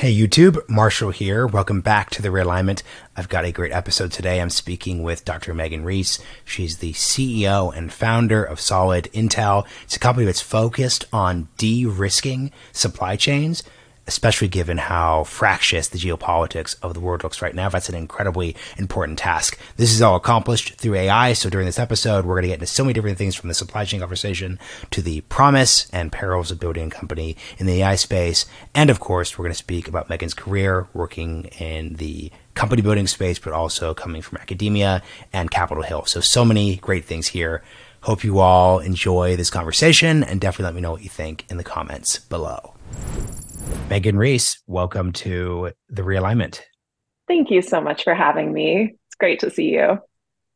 Hey YouTube, Marshall here. Welcome back to the realignment. I've got a great episode today. I'm speaking with Dr. Megan Reiss. She's the CEO and founder of SolidIntel. It's a company that's focused on de-risking supply chains especially given how fractious the geopolitics of the world looks right now. That's an incredibly important task. This is all accomplished through AI. So during this episode, we're going to get into so many different things from the supply chain conversation to the promise and perils of building a company in the AI space. And of course, we're going to speak about Megan's career working in the company building space, but also coming from academia and Capitol Hill. So, so many great things here. Hope you all enjoy this conversation and definitely let me know what you think in the comments below. Megan Reiss, welcome to the realignment. Thank you so much for having me. It's great to see you.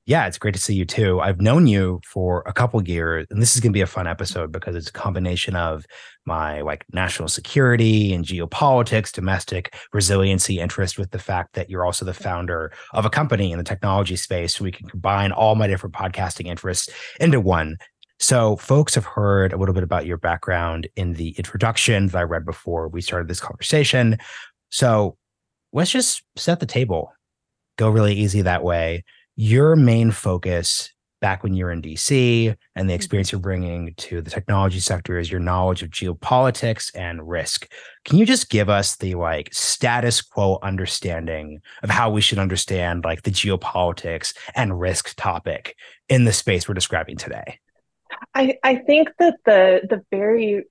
Yeah, it's great to see you too. I've known you for a couple years, and this is going to be a fun episode because it's a combination of my like national security and geopolitics, domestic resiliency interest with the fact that you're also the founder of a company in the technology space. So we can combine all my different podcasting interests into one. So, folks have heard a little bit about your background in the introduction that I read before we started this conversation. So, let's just set the table, go really easy that way. Your main focus back when you're in DC and the mm-hmm. experience you're bringing to the technology sector is your knowledge of geopolitics and risk. Can you just give us the like status quo understanding of how we should understand like the geopolitics and risk topic in the space we're describing today? I, I think that the the very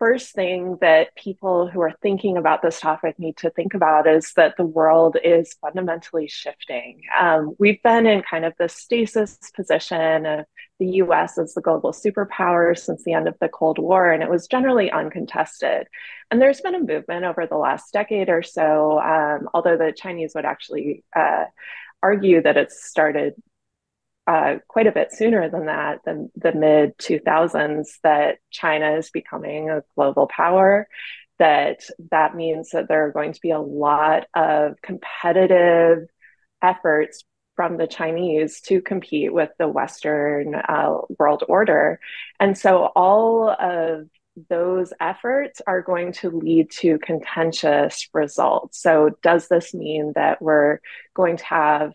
first thing that people who are thinking about this topic need to think about is that the world is fundamentally shifting. Um, we've been in kind of the stasis position of the US as the global superpower since the end of the Cold War, and it was generally uncontested. And there's been a movement over the last decade or so, um, although the Chinese would actually uh, argue that it started uh, quite a bit sooner than that, than the mid 2000s, that China is becoming a global power. That that means that there are going to be a lot of competitive efforts from the Chinese to compete with the Western uh, world order, and so all of those efforts are going to lead to contentious results. So, does this mean that we're going to have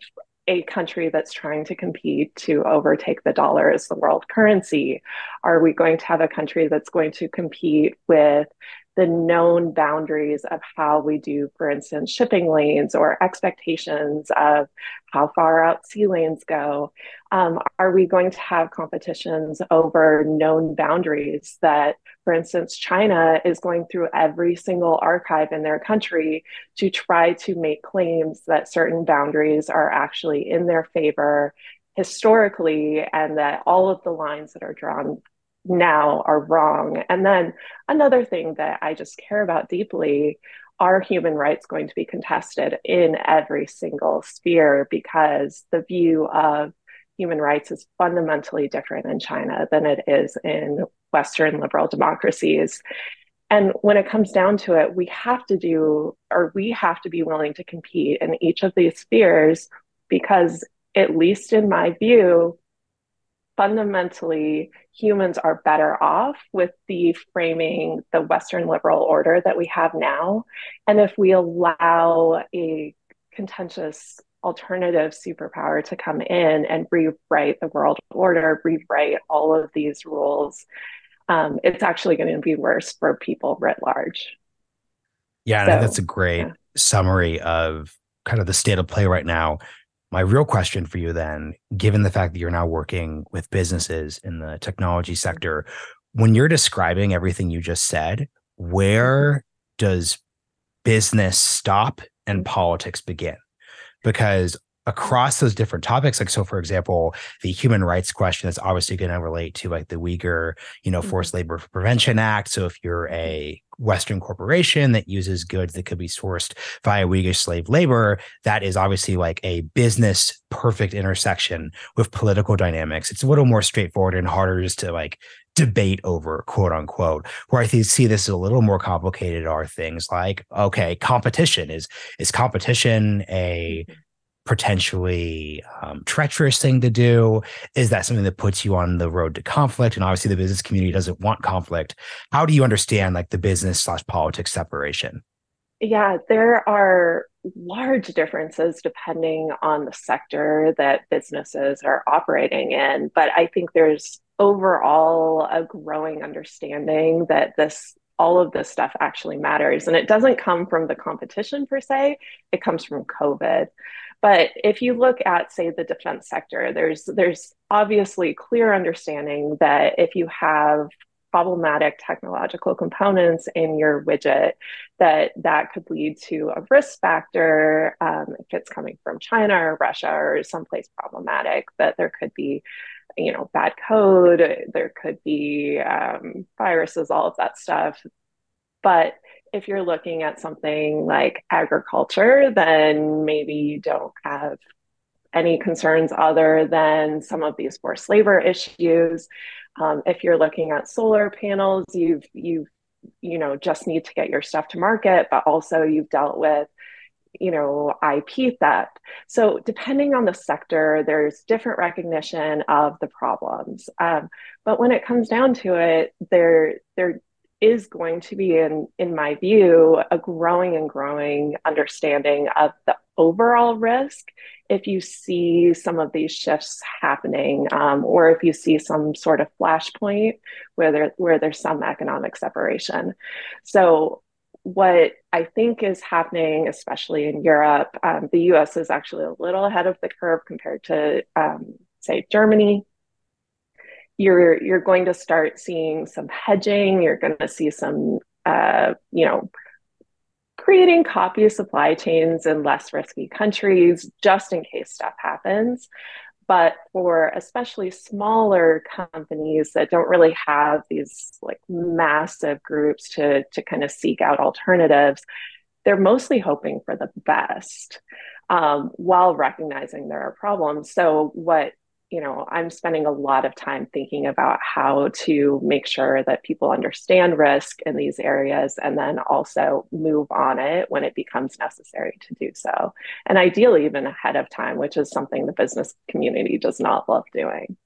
a country that's trying to compete to overtake the dollar as the world currency? Are we going to have a country that's going to compete with the known boundaries of how we do, for instance, shipping lanes or expectations of how far out sea lanes go? Um, are we going to have competitions over known boundaries that, for instance, China is going through every single archive in their country to try to make claims that certain boundaries are actually in their favor historically and that all of the lines that are drawn now are wrong. And then another thing that I just care about deeply are human rights going to be contested in every single sphere because the view of human rights is fundamentally different in China than it is in Western liberal democracies. And when it comes down to it, we have to do, or we have to be willing to compete in each of these spheres because, at least in my view, fundamentally humans are better off with the framing the western liberal order that we have now. And if we allow a contentious alternative superpower to come in and rewrite the world order rewrite all of these rules um, it's actually going to be worse for people writ large. Yeah so, that's a great yeah. summary of kind of the state of play right now my real question for you then, given the fact that you're now working with businesses in the technology sector, when you're describing everything you just said, where mm-hmm. does business stop and mm-hmm. politics begin? Because across those different topics like so for example the human rights question is obviously going to relate to like the uyghur you know mm-hmm. forced mm-hmm. labor prevention act so if you're a western corporation that uses goods that could be sourced via uyghur slave labor that is obviously like a business perfect intersection with political dynamics. It's a little more straightforward and harder just to like debate over quote unquote where i see this is a little more complicated are things like okay competition. Is is competition a mm-hmm potentially um, treacherous thing to do? Is that something that puts you on the road to conflict? And obviously, the business community doesn't want conflict. How do you understand like the business slash politics separation? Yeah, there are large differences depending on the sector that businesses are operating in. But I think there's overall a growing understanding that this all of this stuff actually matters. And it doesn't come from the competition per se, it comes from COVID. But if you look at, say, the defense sector, there's there's obviously clear understanding that if you have problematic technological components in your widget that that could lead to a risk factor um, if it's coming from china or russia or someplace problematic that there could be you know bad code there could be um, viruses all of that stuff. But if you're looking at something like agriculture then maybe you don't have any concerns other than some of these forced labor issues um, if you're looking at solar panels, you've you've you know just need to get your stuff to market, but also you've dealt with you know IP theft. So depending on the sector, there's different recognition of the problems. Um, but when it comes down to it, there there is going to be, in in my view, a growing and growing understanding of the overall risk if you see some of these shifts happening, um, or if you see some sort of flashpoint where there where there's some economic separation. So what I think is happening, especially in Europe, um, the US is actually a little ahead of the curve compared to, um, say, Germany. You're you're going to start seeing some hedging. You're going to see some, uh, you know, creating copy supply chains in less risky countries just in case stuff happens. But for especially smaller companies that don't really have these like massive groups to, to kind of seek out alternatives, they're mostly hoping for the best um, while recognizing there are problems. So, what you know, I'm spending a lot of time thinking about how to make sure that people understand risk in these areas and then also move on it when it becomes necessary to do so. And ideally, even ahead of time, which is something the business community does not love doing.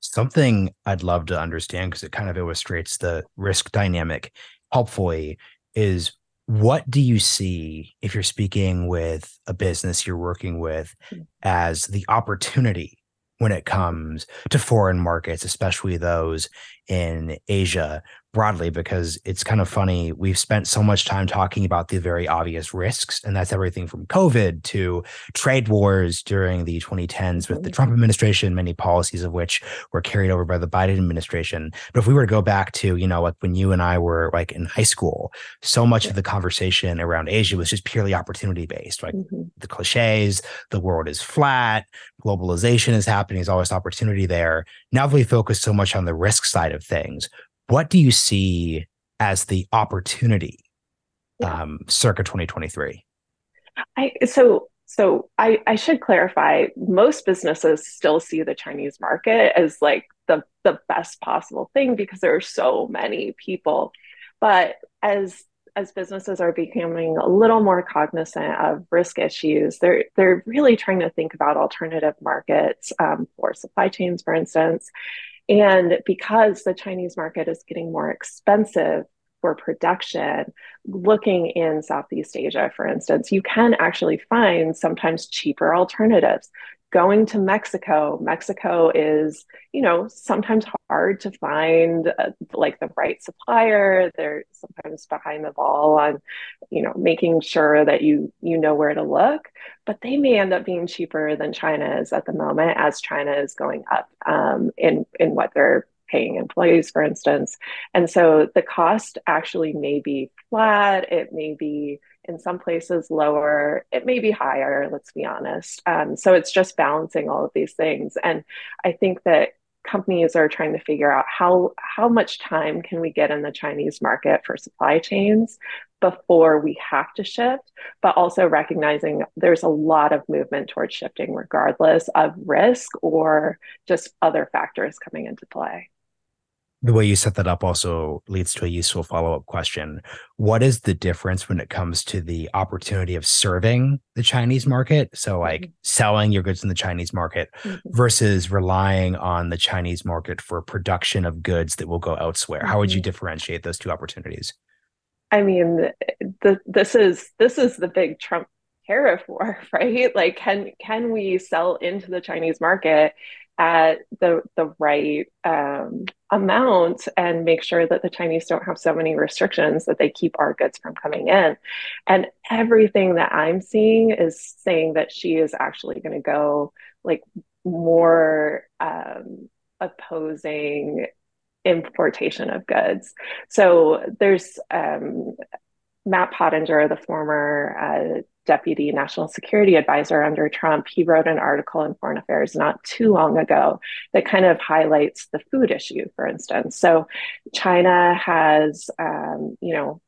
Something I'd love to understand because it kind of illustrates the risk dynamic helpfully is what do you see if you're speaking with a business you're working with hmm. as the opportunity when it comes to foreign markets, especially those in Asia broadly because it's kind of funny. We've spent so much time talking about the very obvious risks, and that's everything from COVID to trade wars during the 2010s with the Trump administration, many policies of which were carried over by the Biden administration. But if we were to go back to, you know, like when you and I were like in high school, so much of the conversation around Asia was just purely opportunity based, like mm-hmm. the cliches, the world is flat, globalization is happening, there's always opportunity there. Now that we focus so much on the risk side of things, what do you see as the opportunity yeah. um, circa 2023? I so so I, I should clarify most businesses still see the Chinese market as like the the best possible thing because there are so many people. But as as businesses are becoming a little more cognizant of risk issues, they're they're really trying to think about alternative markets um, for supply chains, for instance, and because the Chinese market is getting more expensive for production, looking in Southeast Asia, for instance, you can actually find sometimes cheaper alternatives going to Mexico, Mexico is, you know, sometimes hard to find uh, like the right supplier. They're sometimes behind the ball on, you know, making sure that you you know where to look. But they may end up being cheaper than China is at the moment, as China is going up um, in in what they're paying employees, for instance. And so the cost actually may be flat. It may be in some places lower it may be higher let's be honest. Um, so it's just balancing all of these things. And i think that companies are trying to figure out how how much time can we get in the chinese market for supply chains before we have to shift but also recognizing there's a lot of movement towards shifting regardless of risk or just other factors coming into play the way you set that up also leads to a useful follow-up question what is the difference when it comes to the opportunity of serving the chinese market so like mm-hmm. selling your goods in the chinese market mm-hmm. versus relying on the chinese market for production of goods that will go elsewhere mm-hmm. how would you mm-hmm. differentiate those two opportunities I mean, the, this is this is the big Trump tariff war, right? Like, can can we sell into the Chinese market at the the right um, amount and make sure that the Chinese don't have so many restrictions that they keep our goods from coming in? And everything that I'm seeing is saying that Xi is actually going to go like more um, opposing importation of goods. So there's um, Matt Pottinger, the former uh, deputy national security advisor under Trump, he wrote an article in Foreign Affairs not too long ago that kind of highlights the food issue, for instance. So China has, um, you know,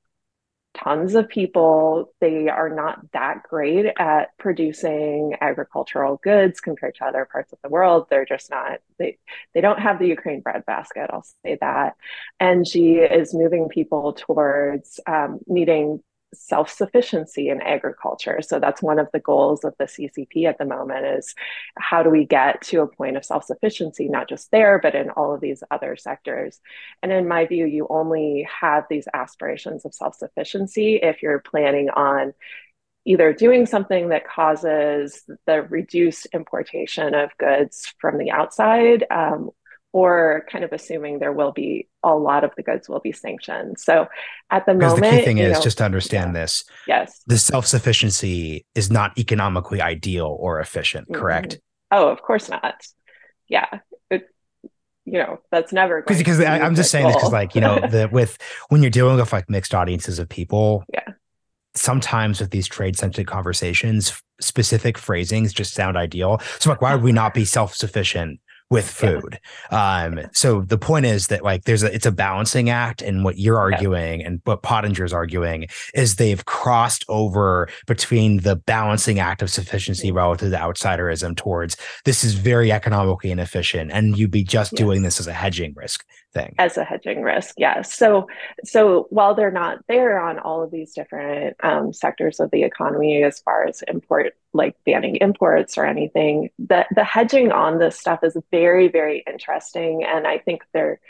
tons of people. They are not that great at producing agricultural goods compared to other parts of the world. They're just not, they, they don't have the Ukraine breadbasket, I'll say that. And Xi is moving people towards um, needing self-sufficiency in agriculture. So that's one of the goals of the ccp at the moment is how do we get to a point of self-sufficiency not just there but in all of these other sectors? And in my view you only have these aspirations of self-sufficiency if you're planning on either doing something that causes the reduced importation of goods from the outside um, or kind of assuming there will be a lot of the goods will be sanctioned. So at the moment, the key thing is know, just to understand yeah. this. Yes, the self sufficiency is not economically ideal or efficient. Mm-hmm. Correct? Oh, of course not. Yeah. It, you know that's never because because I'm just saying goal. this because like you know the with when you're dealing with like mixed audiences of people yeah sometimes with these trade centric conversations specific phrasings just sound ideal so like why would we not be self-sufficient with food. Yeah. Um, so the point is that like there's a it's a balancing act, and what you're arguing yeah. and what Pottinger's arguing is they've crossed over between the balancing act of sufficiency relative to outsiderism towards this is very economically inefficient, and you'd be just doing this as a hedging risk thing. As a hedging risk, yes. So so while they're not there on all of these different um, sectors of the economy as far as import like banning imports or anything. The the hedging on this stuff is very very interesting, and I think they're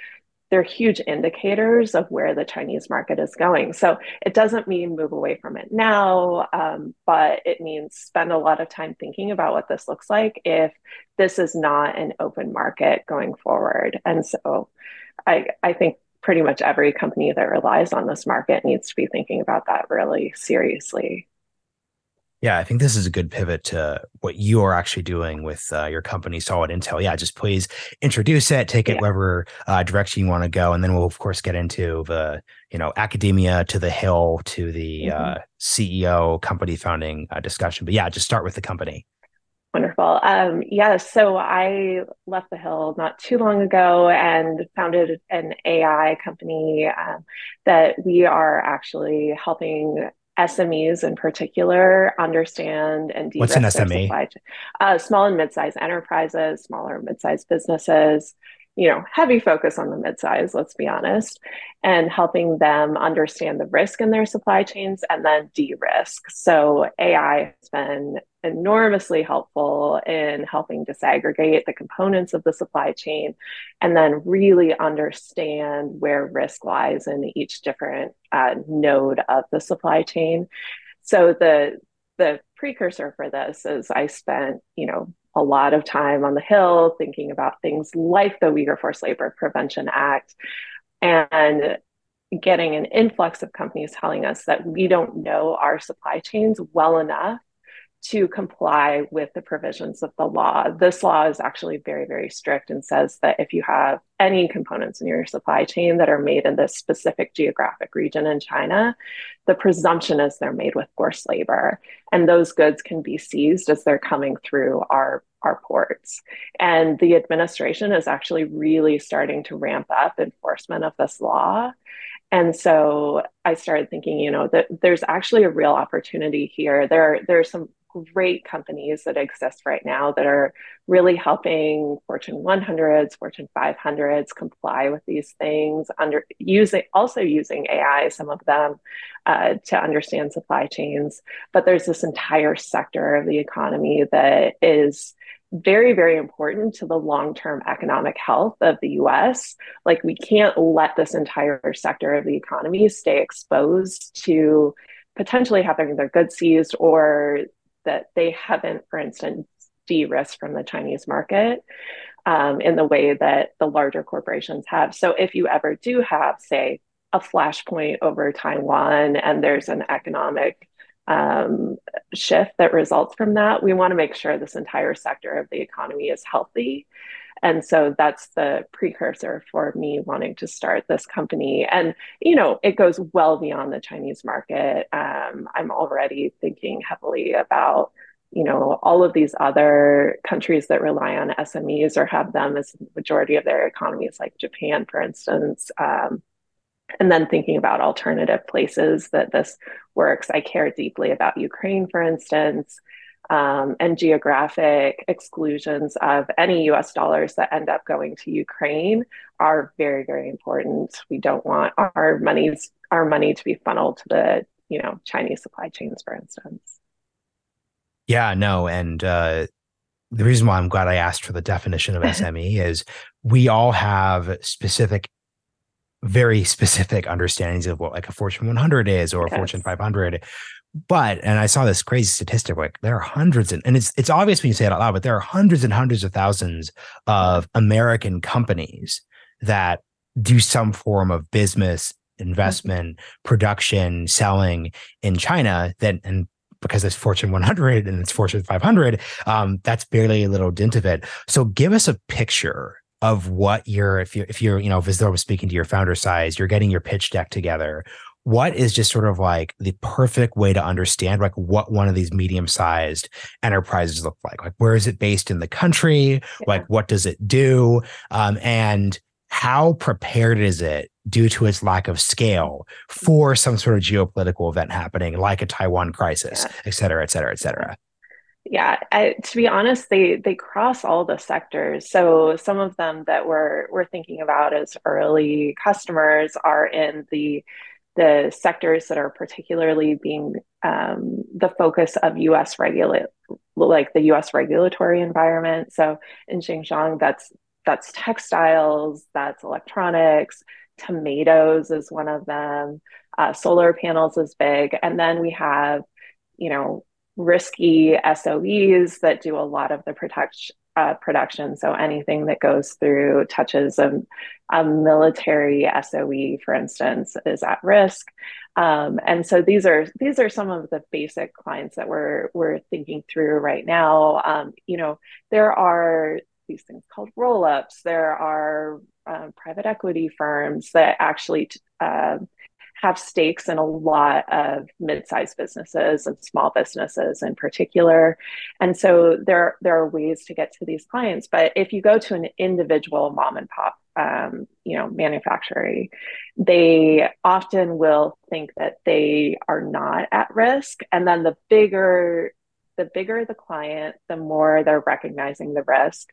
they're huge indicators of where the Chinese market is going. So it doesn't mean move away from it now, um, but it means spend a lot of time thinking about what this looks like if this is not an open market going forward. And so I, I think pretty much every company that relies on this market needs to be thinking about that really seriously. Yeah, I think this is a good pivot to what you are actually doing with uh, your company, SolidIntel. Yeah, just please introduce it, take it yeah. wherever uh, direction you want to go, and then we'll of course get into the you know academia to the hill to the mm-hmm. uh, CEO company founding uh, discussion. But yeah, just start with the company. Wonderful. Um, yes, yeah, so I left the Hill not too long ago and founded an AI company um, that we are actually helping SMEs in particular understand and what's an SME? Uh, small and mid-sized enterprises, smaller mid-sized businesses. You know, heavy focus on the mid-size. Let's be honest, and helping them understand the risk in their supply chains and then de-risk. So AI has been enormously helpful in helping disaggregate the components of the supply chain and then really understand where risk lies in each different uh, node of the supply chain. So the the precursor for this is I spent, you know, a lot of time on the Hill thinking about things like the Uyghur Forced Labor Prevention Act and getting an influx of companies telling us that we don't know our supply chains well enough to comply with the provisions of the law. This law is actually very, very strict and says that if you have any components in your supply chain that are made in this specific geographic region in China, the presumption is they're made with forced labor. And those goods can be seized as they're coming through our, our ports. And the administration is actually really starting to ramp up enforcement of this law. And so I started thinking, you know, that there's actually a real opportunity here. There, there are some great companies that exist right now that are really helping Fortune 100s, Fortune 500s comply with these things under using also using AI, some of them uh, to understand supply chains. But there's this entire sector of the economy that is very, very important to the long term economic health of the US. Like, we can't let this entire sector of the economy stay exposed to potentially having their goods seized or that they haven't, for instance, de risked from the Chinese market um, in the way that the larger corporations have. So, if you ever do have, say, a flashpoint over Taiwan and there's an economic um, shift that results from that, we want to make sure this entire sector of the economy is healthy. And so that's the precursor for me wanting to start this company. And, you know, it goes well beyond the Chinese market. Um, I'm already thinking heavily about, you know, all of these other countries that rely on SMEs or have them as the majority of their economies, like Japan, for instance. Um, and then thinking about alternative places that this works. I care deeply about Ukraine, for instance, um, and geographic exclusions of any US dollars that end up going to Ukraine are very, very important. We don't want our monies our money to be funneled to the you know Chinese supply chains, for instance. Yeah, no, and uh, the reason why I'm glad I asked for the definition of SME is we all have specific very specific understandings of what like a Fortune 100 is or yes. a Fortune 500. But and I saw this crazy statistic like there are hundreds and, and it's it's obvious when you say it out loud, but there are hundreds and hundreds of thousands of American companies that do some form of business mm-hmm. investment, mm-hmm. production, selling in China that and because it's Fortune 100 and it's Fortune 500, um, that's barely a little dent of it. So give us a picture of what you're if you're if you're you know if Visitor was speaking to your founder size, you're getting your pitch deck together. What is just sort of like the perfect way to understand like what one of these medium sized enterprises look like? Like where is it based in the country? Yeah. Like what does it do? Um, and how prepared is it due to its lack of scale for some sort of geopolitical event happening like a Taiwan crisis, yeah. et cetera, et cetera, et cetera? Yeah, I, to be honest, they they cross all the sectors. So some of them that we're we're thinking about as early customers are in the the sectors that are particularly being um, the focus of U.S. regulate like the U.S. regulatory environment. So in Xinjiang, that's that's textiles, that's electronics, tomatoes is one of them, uh, solar panels is big, and then we have you know risky SOEs that do a lot of the protection uh, production. So anything that goes through touches a, a military SOE, for instance, is at risk. Um, and so these are these are some of the basic clients that we're we're thinking through right now. Um, you know, there are these things called roll-ups. There are uh, private equity firms that actually uh, have stakes in a lot of mid-sized businesses and small businesses in particular. And so there, there are ways to get to these clients. But if you go to an individual mom and pop, um, you know, manufacturer, they often will think that they are not at risk. And then the bigger the bigger the client, the more they're recognizing the risk.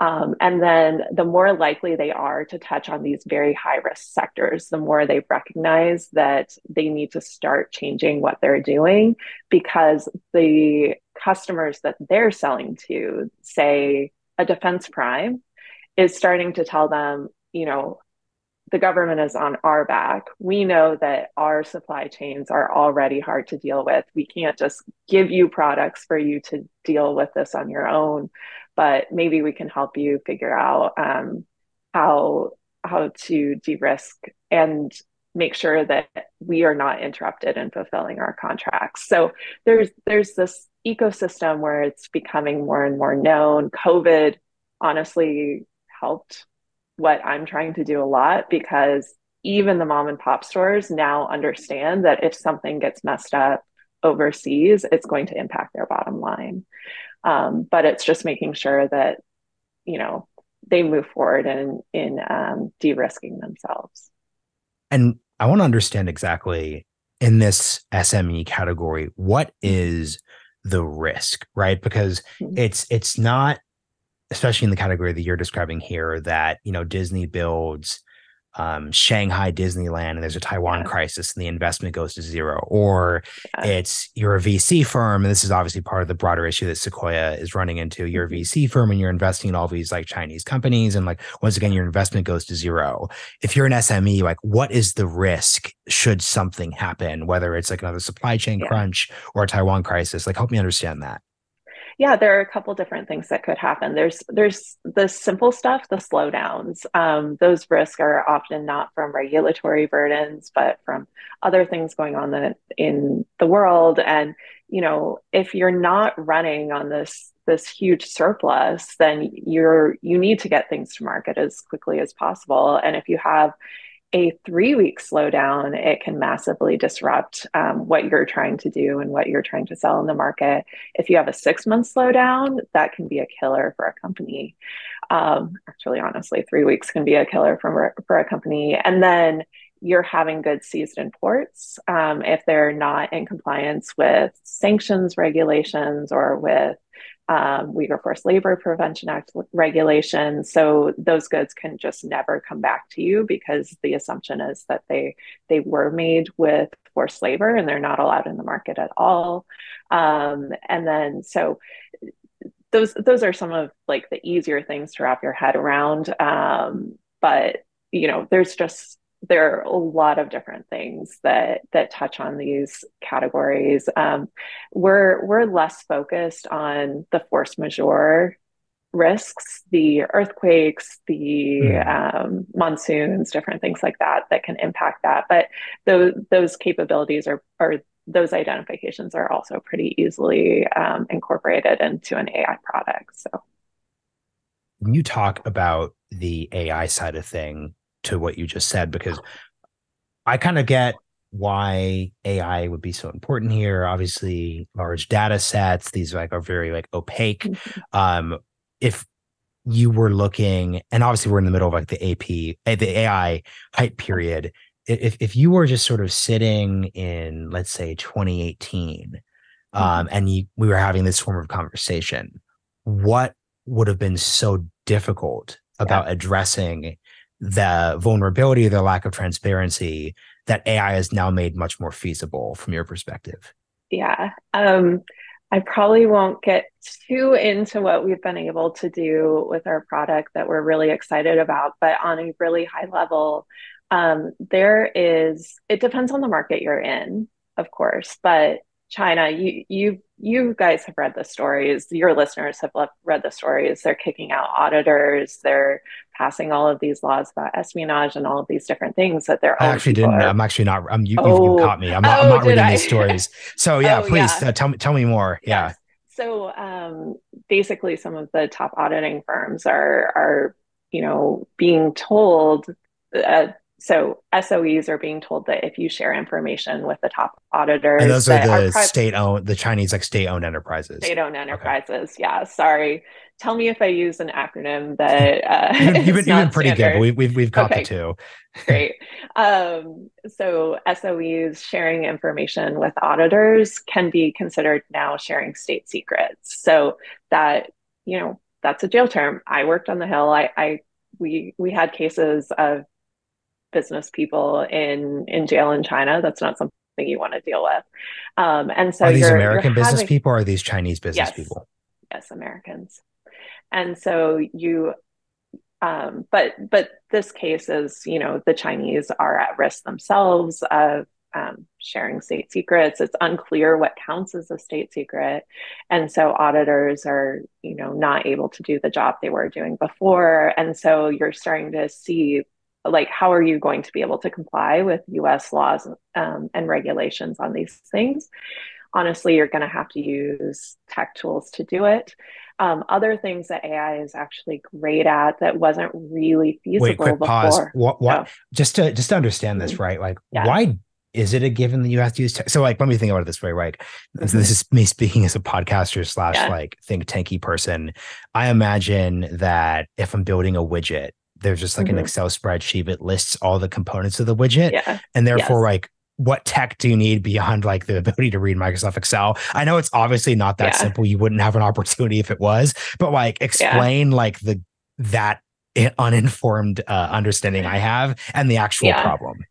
Um, and then the more likely they are to touch on these very high risk sectors, the more they recognize that they need to start changing what they're doing because the customers that they're selling to, say a defense prime, is starting to tell them, you know, the government is on our back. We know that our supply chains are already hard to deal with. We can't just give you products for you to deal with this on your own but maybe we can help you figure out um, how how to de-risk and make sure that we are not interrupted in fulfilling our contracts. So there's there's this ecosystem where it's becoming more and more known. COVID honestly helped what I'm trying to do a lot because even the mom and pop stores now understand that if something gets messed up overseas, it's going to impact their bottom line. Um, but it's just making sure that, you know, they move forward in in um, de-risking themselves. And I want to understand exactly in this SME category, what is the risk, right? Because mm-hmm. it's it's not, especially in the category that you're describing here, that you know Disney builds um, Shanghai Disneyland and there's a Taiwan yeah. crisis and the investment goes to zero, or yeah. it's you're a VC firm and this is obviously part of the broader issue that Sequoia is running into. You're a mm-hmm. VC firm and you're investing in all these like Chinese companies and like once again your investment goes to zero. If you're an SME, like what is the risk should something happen, whether it's like another supply chain yeah. crunch or a Taiwan crisis? Like help me understand that yeah, there are a couple different things that could happen. There's there's the simple stuff, the slowdowns. Um, those risks are often not from regulatory burdens, but from other things going on the, in the world. And you know, if you're not running on this this huge surplus, then you're you need to get things to market as quickly as possible. And if you have a three week slowdown, it can massively disrupt um, what you're trying to do and what you're trying to sell in the market. If you have a six month slowdown, that can be a killer for a company. Um, actually, honestly, three weeks can be a killer for, for a company. And then you're having goods seized in ports um, if they're not in compliance with sanctions regulations or with um, Uyghur Forced Labor Prevention Act regulations. So those goods can just never come back to you because the assumption is that they they were made with forced labor and they're not allowed in the market at all. Um, and then so those those are some of like the easier things to wrap your head around. Um, but you know, there's just there are a lot of different things that that touch on these categories. Um, we're we're less focused on the force majeure risks, the earthquakes, the mm. um, monsoons, different things like that that can impact that. But those those capabilities are are those identifications are also pretty easily um, incorporated into an AI product. So, when you talk about the AI side of thing, to what you just said because I kind of get why AI would be so important here. Obviously, large data sets, these like are very like opaque. Mm-hmm. Um, if you were looking, and obviously we're in the middle of like the AP, eh, the AI hype period. If if you were just sort of sitting in, let's say, 2018, mm-hmm. um, and you, we were having this form of conversation, what would have been so difficult about yeah. addressing the vulnerability, the lack of transparency that AI has now made much more feasible from your perspective? Yeah. Um, I probably won't get too into what we've been able to do with our product that we're really excited about, but on a really high level, um, there is, it depends on the market you're in, of course, but China, you you you guys have read the stories. Your listeners have read the stories. They're kicking out auditors. They're passing all of these laws about espionage and all of these different things that they're. I actually didn't. Are... I'm actually not. I'm, you, oh. you caught me. I'm not, oh, I'm not reading I? these stories. So yeah, oh, please yeah. Uh, tell me tell me more. Yeah. Yes. So um, basically, some of the top auditing firms are are you know being told. Uh, so SOEs are being told that if you share information with the top auditors, and those are the pri- state-owned, the Chinese like state-owned enterprises. State-owned enterprises, okay. yeah. Sorry, tell me if I use an acronym that uh, you've, been, you've been pretty standard. good. We've we've we've caught okay. the two. Great. Um, so SOEs sharing information with auditors can be considered now sharing state secrets. So that you know that's a jail term. I worked on the Hill. I, I we we had cases of business people in in jail in China. That's not something you want to deal with. Um, and so are these American business having, people or are these Chinese business yes, people? Yes, Americans. And so you um, but but this case is, you know, the Chinese are at risk themselves of um, sharing state secrets. It's unclear what counts as a state secret, and so auditors are, you know, not able to do the job they were doing before. And so you're starting to see like how are you going to be able to comply with us laws um, and regulations on these things honestly you're going to have to use tech tools to do it um, other things that ai is actually great at that wasn't really feasible Wait, quick before. pause what, what oh. just to just to understand this mm-hmm. right like yeah. why is it a given that you have to use tech? so like let me think about it this way right mm-hmm. this is me speaking as a podcaster slash yeah. like think tanky person i imagine that if i'm building a widget there's just like mm-hmm. an Excel spreadsheet that lists all the components of the widget. Yeah. And therefore, yes. like, what tech do you need beyond like the ability to read Microsoft Excel? I know it's obviously not that yeah. simple. You wouldn't have an opportunity if it was, but like explain yeah. like the that uninformed uh, understanding I have and the actual yeah. problem?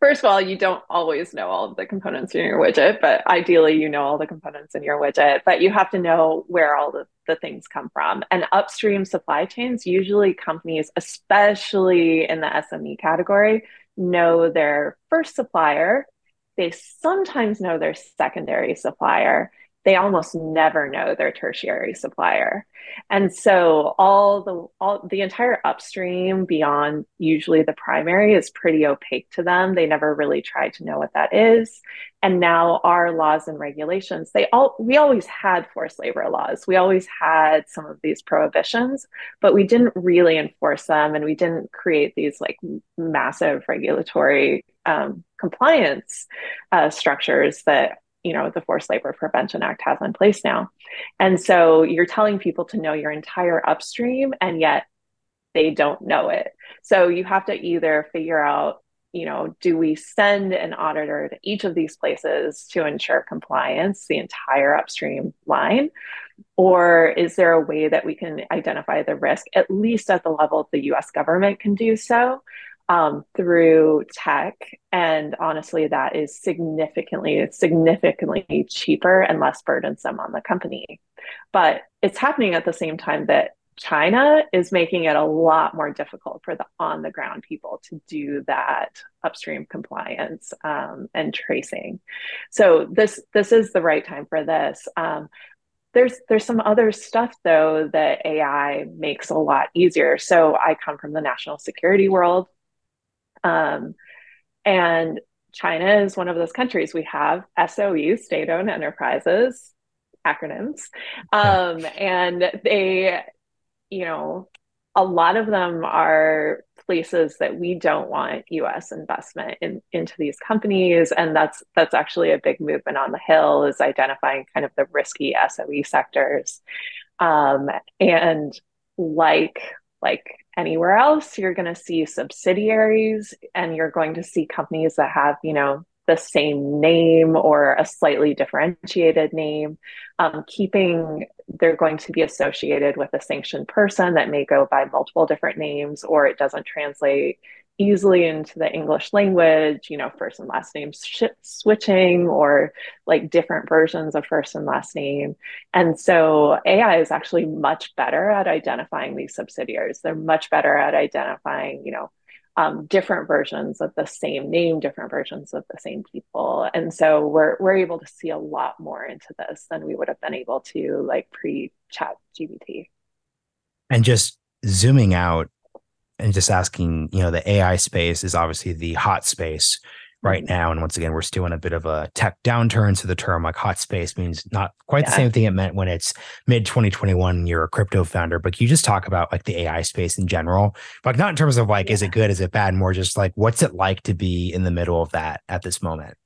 First of all, you don't always know all of the components in your widget, but ideally you know all the components in your widget, but you have to know where all the, the things come from. And upstream supply chains, usually companies, especially in the SME category, know their first supplier. They sometimes know their secondary supplier they almost never know their tertiary supplier. And so all the all the entire upstream beyond usually the primary is pretty opaque to them. They never really try to know what that is. And now our laws and regulations, they all we always had forced labor laws. We always had some of these prohibitions, but we didn't really enforce them and we didn't create these like massive regulatory um, compliance uh, structures that you know the forced labor prevention act has in place now. And so you're telling people to know your entire upstream and yet they don't know it. So you have to either figure out you know do we send an auditor to each of these places to ensure compliance the entire upstream line? Or is there a way that we can identify the risk at least at the level the US government can do so um, through tech. And honestly, that is significantly, significantly cheaper and less burdensome on the company. But it's happening at the same time that China is making it a lot more difficult for the on the ground people to do that upstream compliance um, and tracing. So this this is the right time for this. Um, there's there's some other stuff though that AI makes a lot easier. So I come from the national security world. Um, and China is one of those countries. We have SOE, state owned enterprises, acronyms. Um, and they, you know, a lot of them are places that we don't want US investment in, into these companies. And that's that's actually a big movement on the Hill is identifying kind of the risky SOE sectors. Um, and like like anywhere else. You're going to see subsidiaries and you're going to see companies that have, you know, the same name or a slightly differentiated name. Um, keeping, they're going to be associated with a sanctioned person that may go by multiple different names or it doesn't translate easily into the English language, you know, first and last name sh- switching or like different versions of first and last name. And so AI is actually much better at identifying these subsidiaries. They're much better at identifying, you know, um, different versions of the same name, different versions of the same people. And so we're we're able to see a lot more into this than we would have been able to like pre chat GPT. And just zooming out and just asking, you know, the AI space is obviously the hot space right mm-hmm. now. And once again, we're still in a bit of a tech downturn. So the term like hot space means not quite yeah. the same thing it meant when it's mid 2021, you're a crypto founder. But you just talk about like the AI space in general, like not in terms of like, yeah. is it good? Is it bad? More just like, what's it like to be in the middle of that at this moment?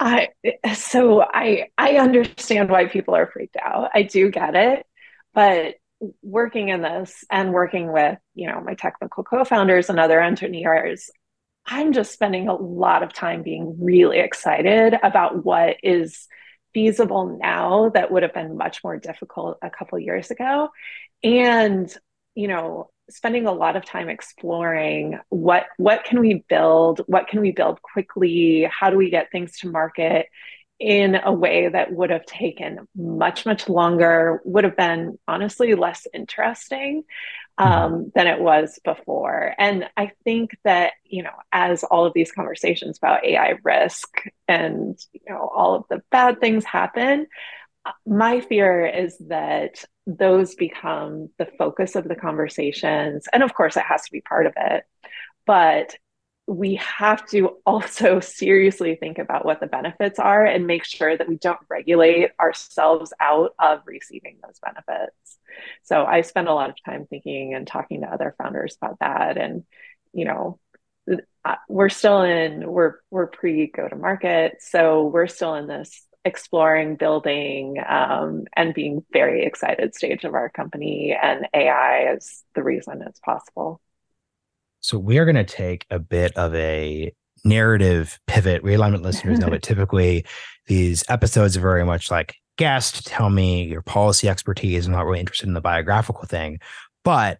I so I I understand why people are freaked out. I do get it, but working in this and working with you know my technical co-founders and other engineers i'm just spending a lot of time being really excited about what is feasible now that would have been much more difficult a couple years ago. And you know spending a lot of time exploring what what can we build? What can we build quickly? How do we get things to market in a way that would have taken much, much longer, would have been honestly less interesting mm-hmm. um, than it was before. And I think that, you know, as all of these conversations about AI risk and, you know, all of the bad things happen, my fear is that those become the focus of the conversations. And of course, it has to be part of it. But we have to also seriously think about what the benefits are and make sure that we don't regulate ourselves out of receiving those benefits. So I spend a lot of time thinking and talking to other founders about that. And, you know, uh, we're still in, we're, we're pre go to market. So we're still in this exploring, building, um, and being very excited stage of our company. And AI is the reason it's possible. So we are going to take a bit of a narrative pivot. Realignment listeners know that typically these episodes are very much like guest, tell me your policy expertise. I'm not really interested in the biographical thing. But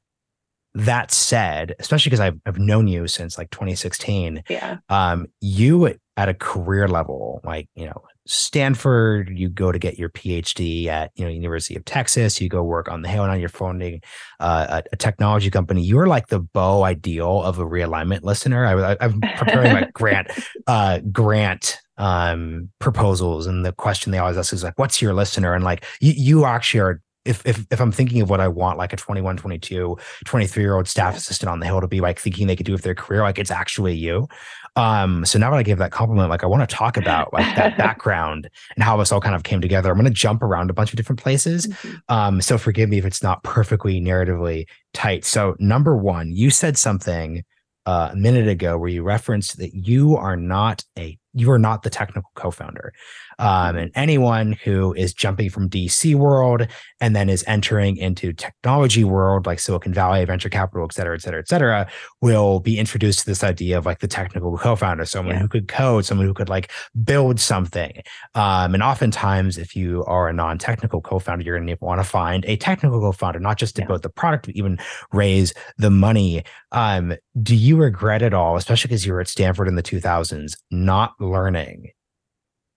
that said, especially because I've, I've known you since like 2016, yeah. um, you at a career level, like, you know, Stanford, you go to get your PhD at, you know, University of Texas, you go work on the Halo on your founding uh, a, a, technology company. You're like the Bo ideal of a realignment listener. I, am preparing my grant, uh, grant um, proposals. And the question they always ask is like, what's your listener? And like, you, you actually are if if if I'm thinking of what I want, like a 21, 22, 23 year old staff assistant on the hill to be like thinking they could do with their career, like it's actually you. Um, so now that I gave that compliment, like I want to talk about like that background and how this all kind of came together. I'm going to jump around a bunch of different places. Mm-hmm. Um, so forgive me if it's not perfectly narratively tight. So number one, you said something uh, a minute ago where you referenced that you are not a you are not the technical co-founder. Um, and anyone who is jumping from DC world and then is entering into technology world like Silicon Valley, venture capital, et cetera, et cetera, et cetera, will be introduced to this idea of like the technical co-founder, someone yeah. who could code, someone who could like build something. Um, and oftentimes, if you are a non-technical co-founder, you're going to want to find a technical co-founder, not just to yeah. build the product, but even raise the money. Um, do you regret it all, especially because you were at Stanford in the 2000s, not learning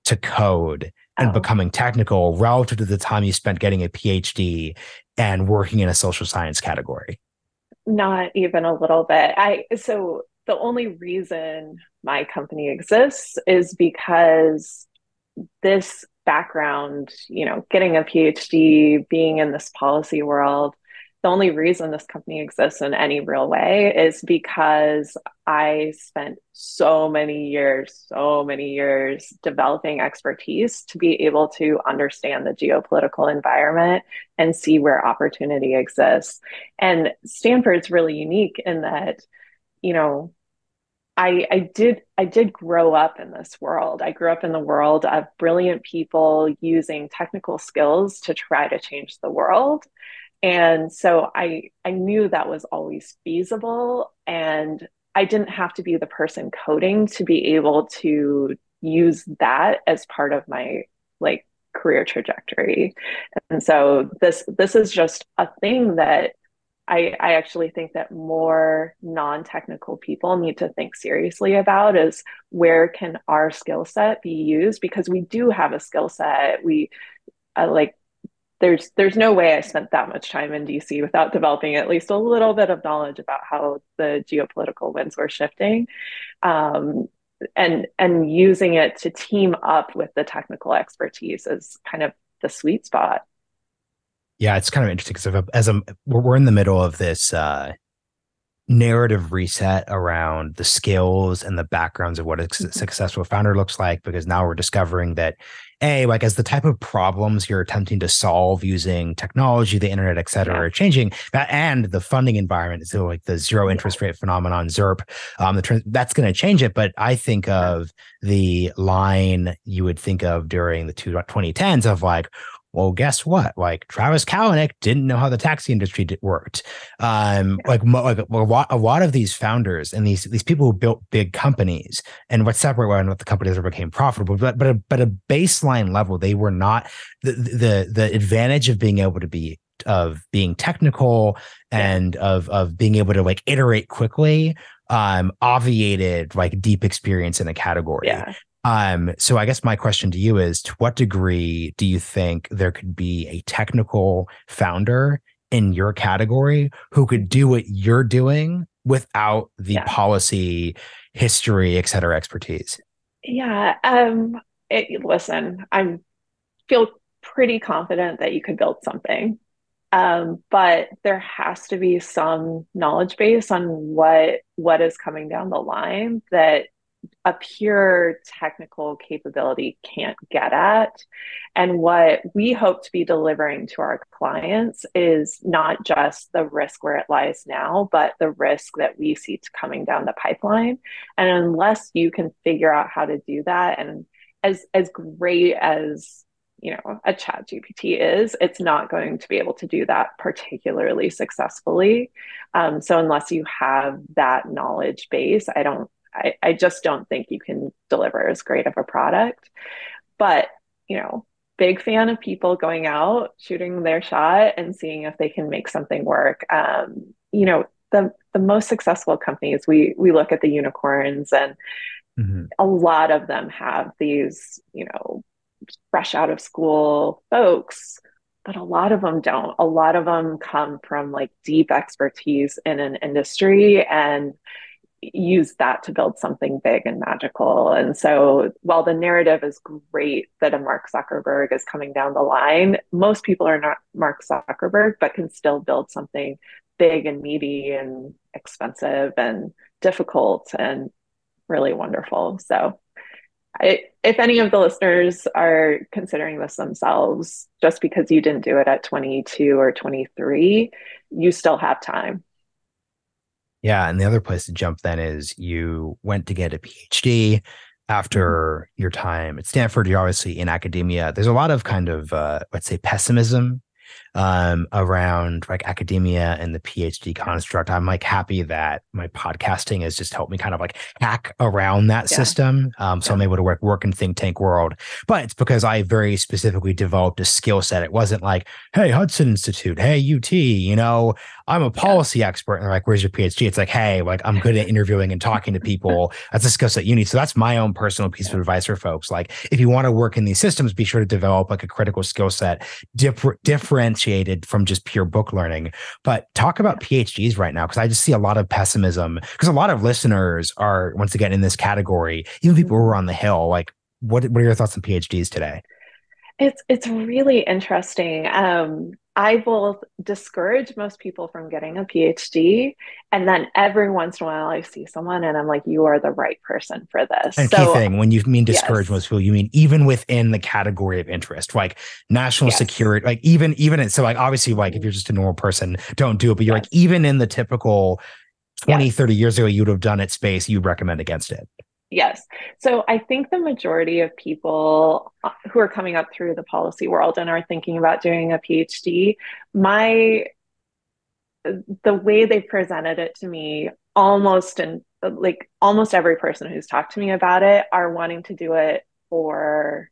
to code and oh. becoming technical relative to the time you spent getting a PhD and working in a social science category? Not even a little bit. I so the only reason my company exists is because this background, you know, getting a PhD, being in this policy world, the only reason this company exists in any real way is because I spent so many years, so many years developing expertise to be able to understand the geopolitical environment and see where opportunity exists. And Stanford's really unique in that, you know, I, I did I did grow up in this world. I grew up in the world of brilliant people using technical skills to try to change the world and so i i knew that was always feasible and i didn't have to be the person coding to be able to use that as part of my like career trajectory. And so this this is just a thing that I, I actually think that more non-technical people need to think seriously about is where can our skill set be used? Because we do have a skill set. We uh, like there's there's no way I spent that much time in DC without developing at least a little bit of knowledge about how the geopolitical winds were shifting, um, and and using it to team up with the technical expertise is kind of the sweet spot. Yeah, it's kind of interesting because as a we're in the middle of this uh, narrative reset around the skills and the backgrounds of what a mm-hmm. successful founder looks like because now we're discovering that a like as the type of problems you're attempting to solve using technology the internet et cetera yeah. are changing that and the funding environment so like the zero interest rate phenomenon ZIRP um the that's going to change it but i think of the line you would think of during the two, 2010s of like well, guess what? Like Travis Kalanick didn't know how the taxi industry did, worked. Um, like, like a lot, a lot of these founders and these these people who built big companies and what separate when what the companies ever became profitable, but but a, but a baseline level, they were not the the the advantage of being able to be of being technical and of of being able to like iterate quickly um obviated like deep experience in a category. Yeah. Um, so I guess my question to you is to what degree do you think there could be a technical founder in your category who could do what you're doing without the yeah. policy, history, et cetera, expertise? Yeah. Um, it, listen, I feel pretty confident that you could build something. Um, but there has to be some knowledge base on what what is coming down the line that a pure technical capability can't get at. And what we hope to be delivering to our clients is not just the risk where it lies now, but the risk that we see coming down the pipeline. And unless you can figure out how to do that, and as as great as you know a ChatGPT is it's not going to be able to do that particularly successfully um, so unless you have that knowledge base i don't I, I just don't think you can deliver as great of a product. But, you know, big fan of people going out, shooting their shot and seeing if they can make something work. Um, you know, the the most successful companies we we look at the unicorns and mm-hmm. a lot of them have these you know fresh out of school folks but a lot of them don't a lot of them come from like deep expertise in an industry and use that to build something big and magical. And so while the narrative is great that a Mark Zuckerberg is coming down the line, most people are not Mark Zuckerberg, but can still build something big and meaty and expensive and difficult and really wonderful. So I, if any of the listeners are considering this themselves, just because you didn't do it at 22 or 23, you still have time. Yeah. And the other place to jump then is you went to get a PhD after mm-hmm. your time at Stanford. You're obviously in academia. There's a lot of kind of, uh, let's say, pessimism um, around like academia and the PhD construct. I'm like happy that my podcasting has just helped me kind of like hack around that yeah. system. Um, so yeah. I'm able to work work in think tank world, but it's because I very specifically developed a skill set. It wasn't like, hey, Hudson Institute, hey, UT, you know, I'm a policy yeah. expert. And they're like, where's your PhD? It's like, hey, like I'm good at interviewing and talking to people. That's a skill set you need. So that's my own personal piece of advice for folks. Like, if you want to work in these systems, be sure to develop like a critical skill set, dif- differentiated from just pure book learning. But talk about PhDs right now, because I just see a lot of pessimism. Because a lot of listeners are once again in this category, even people who are on the hill. Like, what what are your thoughts on PhDs today? It's it's really interesting. Um, I will discourage most people from getting a PhD. And then every once in a while, I see someone and I'm like, you are the right person for this. And so, key thing, when you mean discourage yes. most people, you mean even within the category of interest, like national yes. security, like even, even, so like obviously, like if you're just a normal person, don't do it. But you're yes. like, even in the typical 20, 30 years ago, you'd have done it space, you'd recommend against it. Yes. So I think the majority of people uh, who are coming up through the policy world and are thinking about doing a PhD, my the way they presented it to me almost and like almost every person who's talked to me about it are wanting to do it for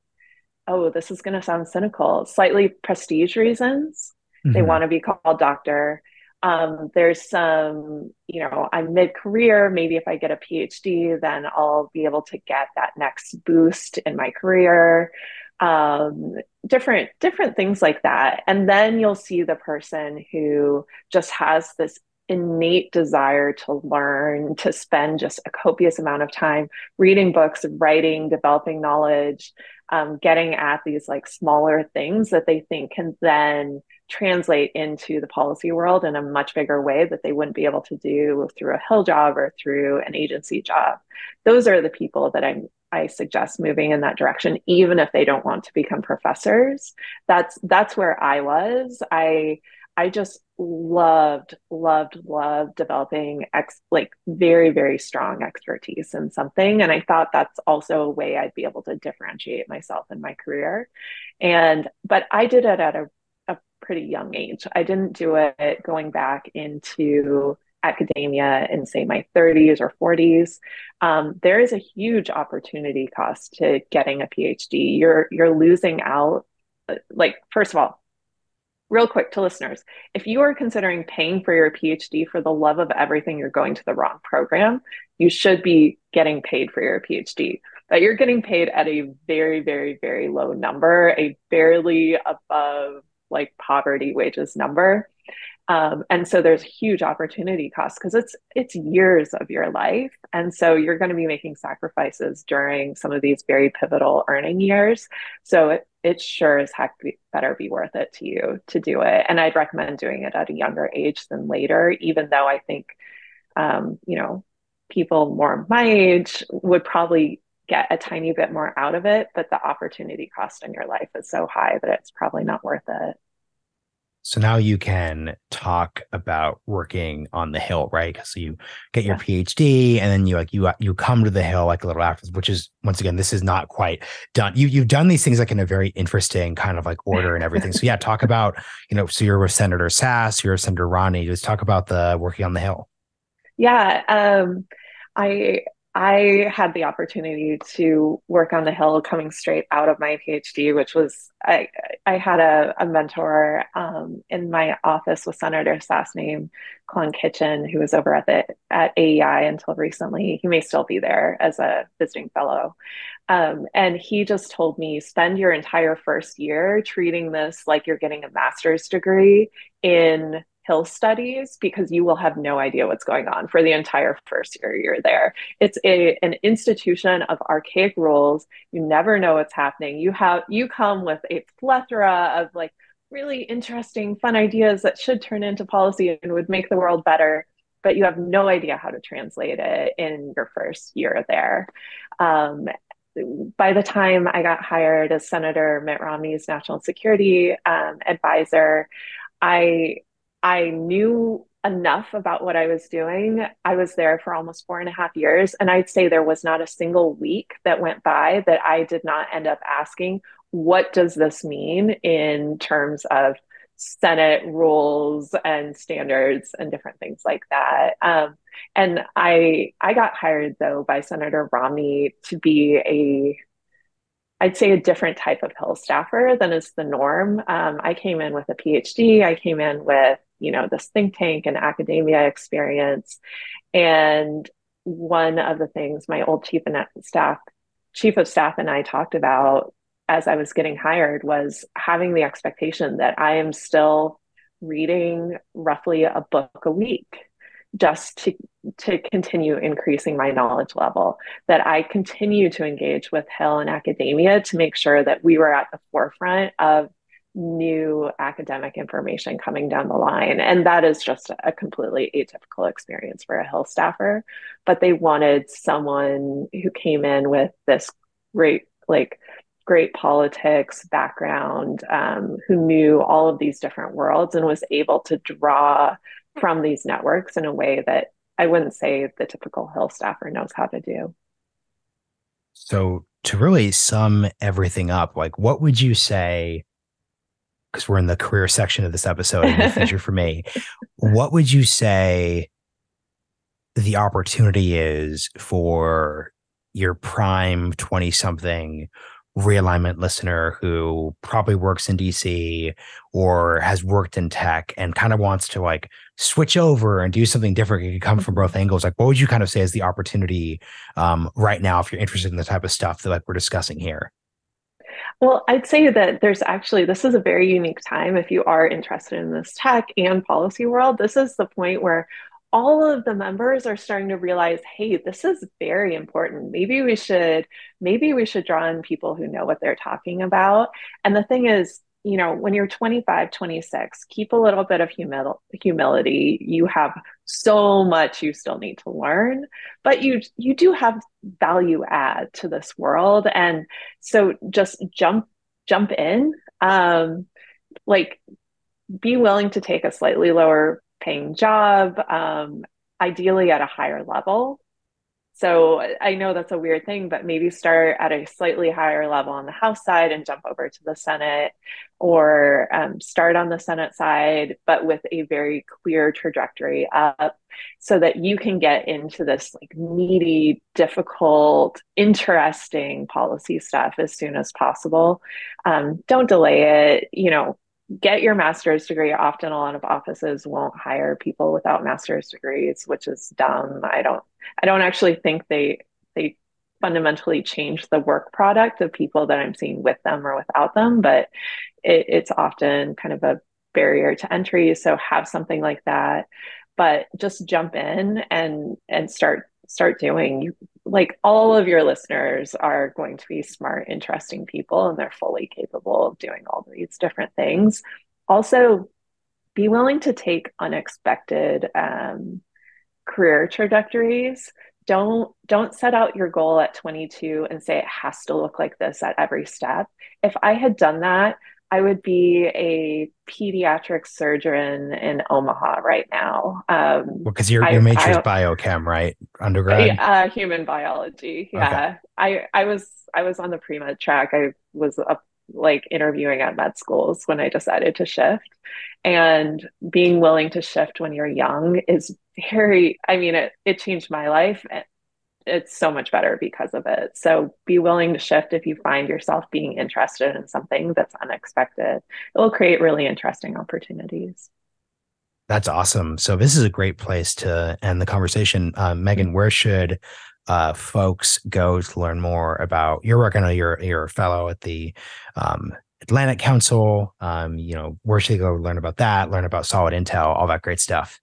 oh this is going to sound cynical slightly prestige reasons mm-hmm. they want to be called doctor um, there's some, you know, I'm mid career. Maybe if I get a PhD, then I'll be able to get that next boost in my career. Um, different different things like that, and then you'll see the person who just has this innate desire to learn, to spend just a copious amount of time reading books, writing, developing knowledge, um, getting at these like smaller things that they think can then translate into the policy world in a much bigger way that they wouldn't be able to do through a hill job or through an agency job. Those are the people that I'm I suggest moving in that direction, even if they don't want to become professors. That's that's where I was. I I just loved, loved, loved developing ex like very, very strong expertise in something. And I thought that's also a way I'd be able to differentiate myself in my career. And but I did it at a pretty young age. I didn't do it going back into academia in say my 30s or 40s um, there is a huge opportunity cost to getting a phd you're you're losing out like first of all real quick to listeners if you are considering paying for your phd for the love of everything you're going to the wrong program. You should be getting paid for your phd but you're getting paid at a very very very low number a barely above like poverty wages number. Um, and so there's huge opportunity cost because it's it's years of your life. And so you're going to be making sacrifices during some of these very pivotal earning years. So it, it sure as heck be, better be worth it to you to do it. And i'd recommend doing it at a younger age than later even though i think um, you know people more my age would probably get a tiny bit more out of it, but the opportunity cost in your life is so high that it's probably not worth it. So now you can talk about working on the hill, right? So you get your yeah. PhD, and then you like you you come to the hill like a little after, which is once again this is not quite done. You you've done these things like in a very interesting kind of like order and everything. so yeah, talk about you know. So you're with Senator Sasse, you're with Senator Romney. Just talk about the working on the hill. Yeah, um, I I had the opportunity to work on the Hill coming straight out of my PhD, which was I I had a, a mentor um, in my office with Senator Sasse named Klon Kitchen, who was over at the at AEI until recently. He may still be there as a visiting fellow. Um, and he just told me spend your entire first year treating this like you're getting a master's degree in Hill studies because you will have no idea what's going on for the entire first year you're there. It's a an institution of archaic rules. You never know what's happening. You have you come with a plethora of like really interesting, fun ideas that should turn into policy and would make the world better, but you have no idea how to translate it in your first year there. Um, by the time I got hired as Senator Mitt Romney's national security um, advisor, I I knew enough about what I was doing. I was there for almost four and a half years. And I'd say there was not a single week that went by that I did not end up asking, what does this mean in terms of Senate rules and standards and different things like that. Um, and I I got hired though by Senator Romney to be a I'd say a different type of Hill staffer than is the norm. Um, I came in with a PhD. I came in with you know this think tank and academia experience. And one of the things my old chief of staff chief of staff and i talked about as i was getting hired was having the expectation that i am still reading roughly a book a week just to to continue increasing my knowledge level that i continue to engage with hill and academia to make sure that we were at the forefront of new academic information coming down the line. And that is just a completely atypical experience for a Hill staffer. But they wanted someone who came in with this great, like, great politics background, um, who knew all of these different worlds and was able to draw from these networks in a way that I wouldn't say the typical Hill staffer knows how to do. So, to really sum everything up, like, what would you say? Because we're in the career section of this episode in the future for me. What would you say the opportunity is for your prime 20 something realignment listener who probably works in DC or has worked in tech and kind of wants to like switch over and do something different. It could come from both angles. Like, what would you kind of say is the opportunity um, right now if you're interested in the type of stuff that like we're discussing here? Well, I'd say that there's actually, this is a very unique time if you are interested in this tech and policy world. This is the point where all of the members are starting to realize hey this is very important maybe we should maybe we should draw in people who know what they're talking about and the thing is you know, when you're 25, 26, keep a little bit of humil- humility. You have so much you still need to learn, but you you do have value add to this world, and so just jump jump in. Um, like, be willing to take a slightly lower paying job, um, ideally at a higher level, so I know that's a weird thing, but maybe start at a slightly higher level on the House side and jump over to the Senate, or um, start on the Senate side, but with a very clear trajectory up so that you can get into this like meaty, difficult, interesting policy stuff as soon as possible. Um, don't delay it. You know, get your master's degree. Often, a lot of offices won't hire people without master's degrees, which is dumb. I don't. I don't actually think they they fundamentally change the work product of people that I'm seeing with them or without them, but it, it's often kind of a barrier to entry. So have something like that, but just jump in and and start start doing. You like all of your listeners are going to be smart, interesting people, and they're fully capable of doing all these different things. Also, be willing to take unexpected um, career trajectories. Don't don't set out your goal at 22 and say it has to look like this at every step. If I had done that, I would be a pediatric surgeon in Omaha right now. Um, because your your major is biochem, right? Undergrad, uh, human biology. Yeah, okay. I I was I was on the pre med track. I was up like interviewing at med schools when I decided to shift, and being willing to shift when you're young is very. I mean, it it changed my life it's so much better because of it. So be willing to shift if you find yourself being interested in something that's unexpected. It will create really interesting opportunities. That's awesome. So this is a great place to end the conversation. Uh, Megan, where should uh, folks go to learn more about your work? I know you're you're a fellow at the um, Atlantic Council. Um, you know, where should they go learn about that? Learn about SolidIntel, all that great stuff.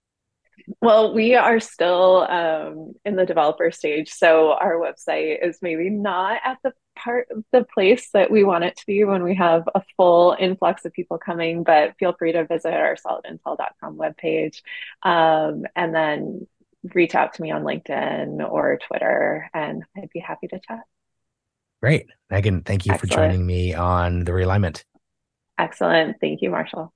Well, we are still um, in the developer stage, so our website is maybe not at the part of the place that we want it to be when we have a full influx of people coming. But feel free to visit our solidintel.com webpage, um, and then reach out to me on LinkedIn or Twitter, and I'd be happy to chat. Great, Megan. Thank you Excellent. for joining me on the realignment. Excellent. Thank you, Marshall.